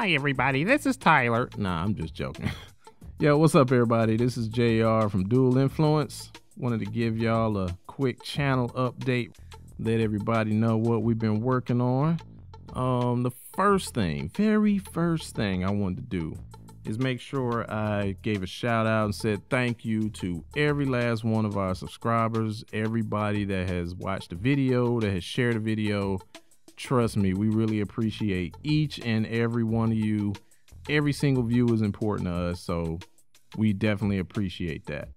Hi, everybody. This is Tyler. Nah, I'm just joking. Yo, what's up, everybody? This is JR from Dual Influence. Wanted to give y'all a quick channel update, let everybody know what we've been working on. Um, the first thing, very first thing I wanted to do is make sure I gave a shout out and said thank you to every last one of our subscribers, everybody that has watched the video, that has shared the video. Trust me, we really appreciate each and every one of you. Every single view is important to us, so we definitely appreciate that.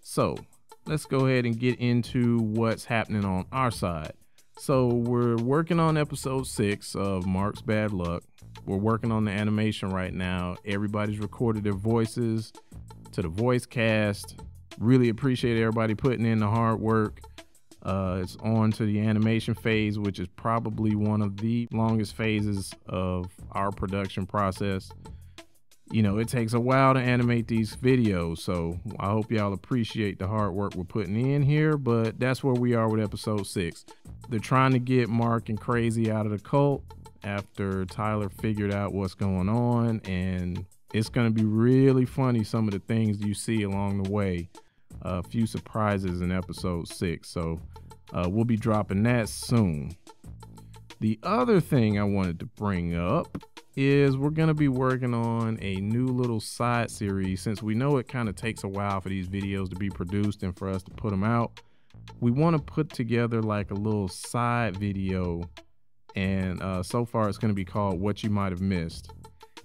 So, let's go ahead and get into what's happening on our side. So, we're working on episode six of Marc's Bad Luck. We're working on the animation right now. Everybody's recorded their voices to the voice cast. Really appreciate everybody putting in the hard work. Uh, it's on to the animation phase, which is probably one of the longest phases of our production process. You know, it takes a while to animate these videos, so I hope y'all appreciate the hard work we're putting in here, but that's where we are with episode six. They're trying to get Marc and Krazy out of the cult after Tyler figured out what's going on, and it's going to be really funny some of the things you see along the way. A few surprises in episode six, so uh, we'll be dropping that soon. The other thing I wanted to bring up is we're going to be working on a new little side series since we know it kind of takes a while for these videos to be produced and for us to put them out. We want to put together like a little side video, and uh, so far it's going to be called What You Might Have Missed.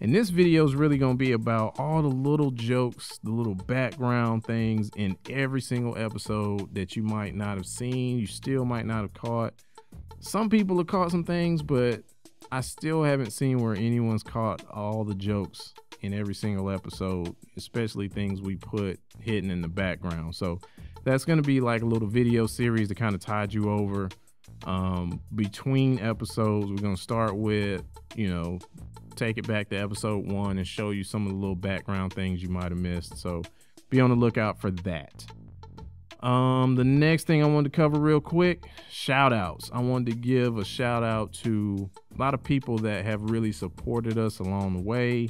And this video is really going to be about all the little jokes, the little background things in every single episode that you might not have seen, you still might not have caught. Some people have caught some things, but I still haven't seen where anyone's caught all the jokes in every single episode, especially things we put hidden in the background. So that's going to be like a little video series to kind of tide you over. Um, between episodes, we're going to start with, you know, take it back to episode one and show you some of the little background things you might have missed. So be on the lookout for that. Um, the next thing I wanted to cover real quick, shout outs. I wanted to give a shout out to a lot of people that have really supported us along the way,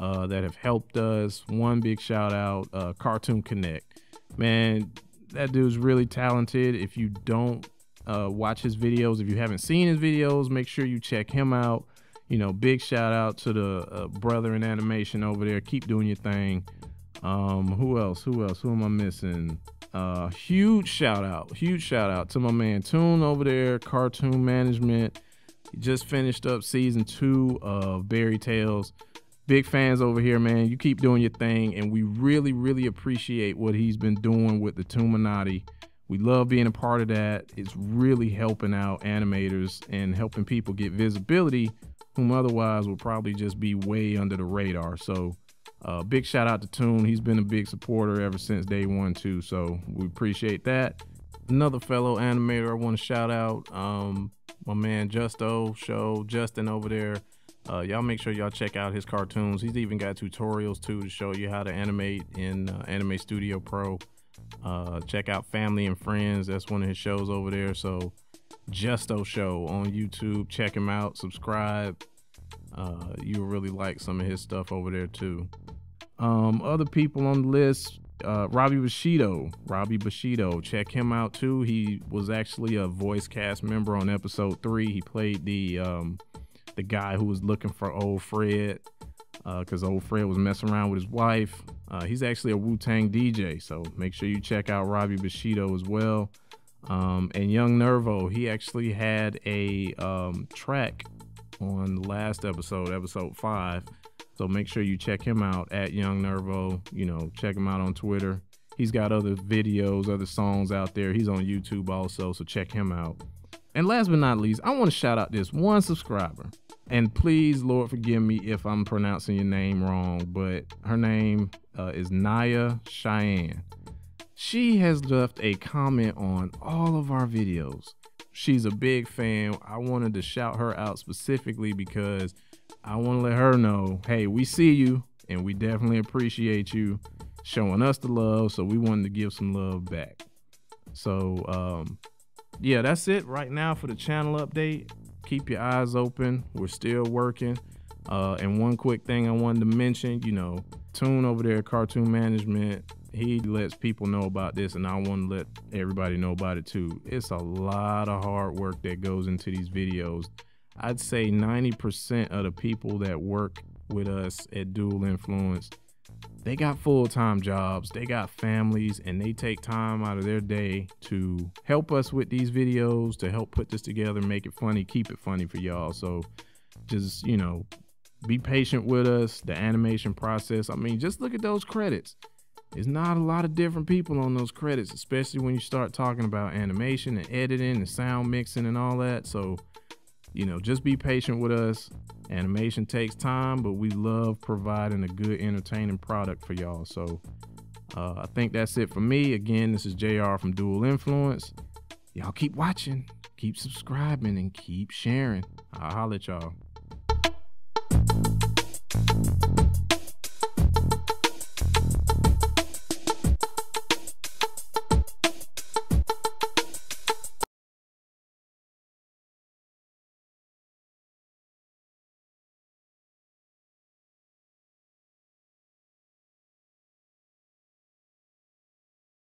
uh, that have helped us. One big shout out, uh, Cartoon Connect. Man, that dude's really talented. If you don't uh, watch his videos, if you haven't seen his videos, make sure you check him out. You know, big shout out to the uh, brother in animation over there. Keep doing your thing. Um, who else? Who else? Who am I missing? Uh, huge shout out, huge shout out to my man Toon over there, Cartoon Management. He just finished up season two of Berry Tales. Big fans over here, man. You keep doing your thing, and we really, really appreciate what he's been doing with the Toominati. We love being a part of that. It's really helping out animators and helping people get visibility whom otherwise would probably just be way under the radar. So uh, big shout out to Toon. He's been a big supporter ever since day one too. So we appreciate that. Another fellow animator I want to shout out, um, my man Justo Show, Justin over there. Uh, y'all make sure y'all check out his cartoons. He's even got tutorials too to show you how to animate in uh, Anime Studio Pro. Uh, check out Family and Friends. That's one of his shows over there. So Justo Show on YouTube. Check him out. Subscribe. Uh, you'll really like some of his stuff over there too. Um, other people on the list, uh, Robbie Bushido. Robbie Bushido, check him out too. He was actually a voice cast member on episode three. He played the um, the guy who was looking for old Fred because uh, old Fred was messing around with his wife. Uh, he's actually a Wu Tang DJ, so make sure you check out Robbie Bushido as well. Um, and Young Nervo, he actually had a um, track on the last episode, episode five. So make sure you check him out at Young Nervo. You know, check him out on Twitter. He's got other videos, other songs out there. He's on YouTube also, so check him out. And last but not least, I want to shout out this one subscriber. And please, Lord, forgive me if I'm pronouncing your name wrong, but her name uh, is Naya Cheyenne. She has left a comment on all of our videos. She's a big fan. I wanted to shout her out specifically because I want to let her know hey, we see you and we definitely appreciate you showing us the love. So we wanted to give some love back. So, um, yeah, that's it right now for the channel update. Keep your eyes open. We're still working. Uh, and one quick thing I wanted to mention, you know, Toon over there, Cartoon Management, he lets people know about this, and I want to let everybody know about it too. It's a lot of hard work that goes into these videos. I'd say 90% of the people that work with us at Dual Influence, they got full time jobs, they got families, and they take time out of their day to help us with these videos, to help put this together, make it funny, keep it funny for y'all. So just, you know, be patient with us, the animation process. I mean, just look at those credits. There's not a lot of different people on those credits, especially when you start talking about animation and editing and sound mixing and all that. So, you know, just be patient with us. Animation takes time, but we love providing a good, entertaining product for y'all. So, uh, I think that's it for me. Again, this is JR from Dual Influence. Y'all keep watching, keep subscribing, and keep sharing. I'll holler at y'all.